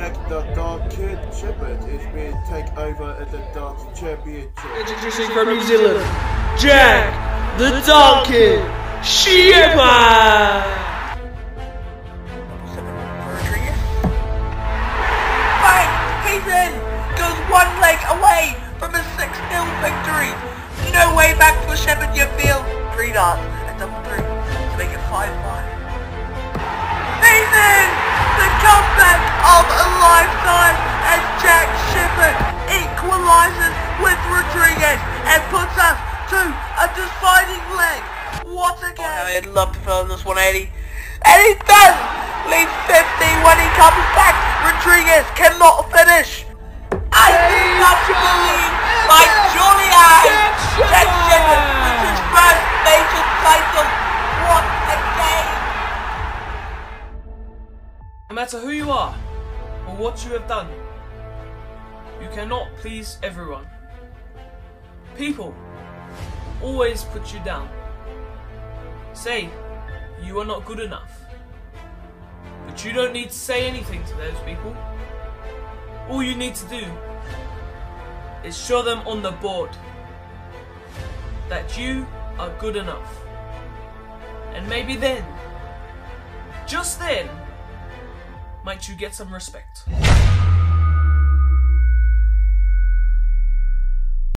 the Dart Kid Sheppard is being taken over at the Dark Championship. Introducing from New Zealand, Jack the Dart Kid Sheppard. Bang! He's in! Goes one leg away from a 6-0 victory! No way back for Sheppard you feel! Three darts and double three to make it 5-5. He's in! The comeback of a lifetime as Jack Sheppard equalises with Rodriguez and puts us to a deciding leg. What a game! I'd love to film this 180. And he does! Leads 50 when he comes back. Rodriguez cannot finish. I do not believe by Julian that Sheppard wins his first major title. What a game! No matter who you are or what you have done, you cannot please everyone. People always put you down. Say you are not good enough. But you don't need to say anything to those people. All you need to do is show them on the board that you are good enough. And maybe then, just then, might you get some respect.